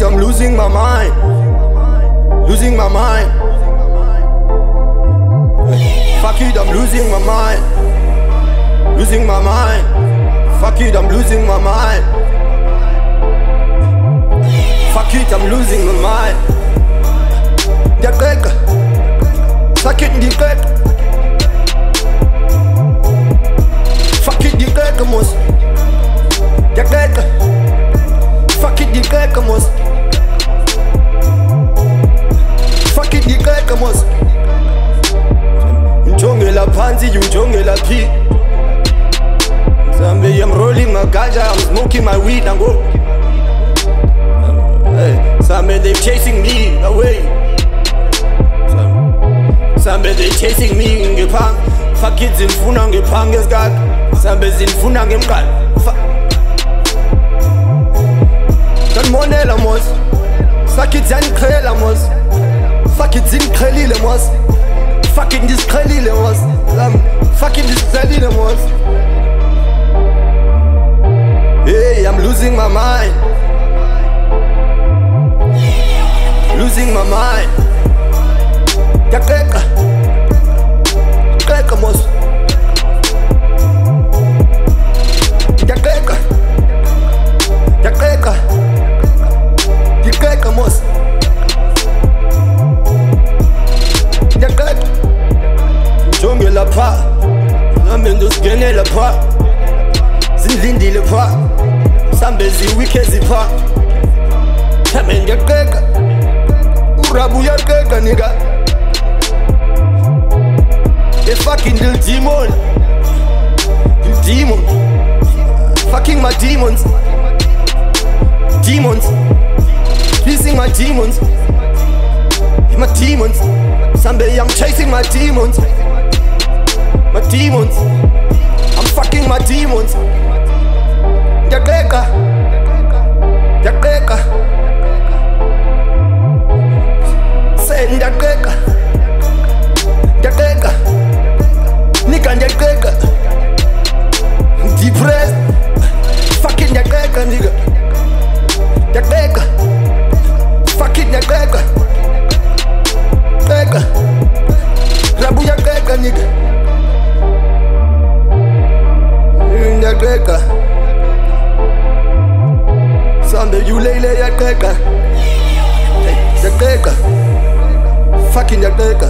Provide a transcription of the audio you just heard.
losing my mind. Losing my mind. Fuck it, I'm losing my mind. Losing my mind. Fuck it, I'm losing my mind. Fuck it, I'm losing my mind. Ndiyaqeka. Fuck it, ndiyaqeka. Fuck it, ndiyaqeka mos. Ndiyaqeka. Fuck it, ndiyaqeka mos. Fuck manzi yujongela like phi Zambe I'm rolling my ganja I'm smoking my weed and go. Hey. Zambe they chasing me away. Zambe they chasing me ngepang Fuck it sind funa ngepang es gag Zambe sind funa ngemgal Kan monela mos Sakit yan krela mos Fakit sind krelile mos Fakit Fuck it, ndisiqhelile mos. Sam, um, Fuck it, ndisiqhelile mos. Hey, I'm losing my mind. Nami ndosingenela pha. Zindlindile pha. Sambe ziwikhe zipha. Nami ndiyaqeka. Urabu uyaqeka nigga. The fucking little demon. You demon. Fucking my demons. Demons. Chasing my demons. My demons. Someday I'm chasing my demons. My demons. I'm fucking my demons. Ndiyaqeka. Ndiyaqeka. Say ndiyaqeka. Ndiyaqeka. Nigga ndiyaqeka. lele ya teka Ya teka fucking yaqeqa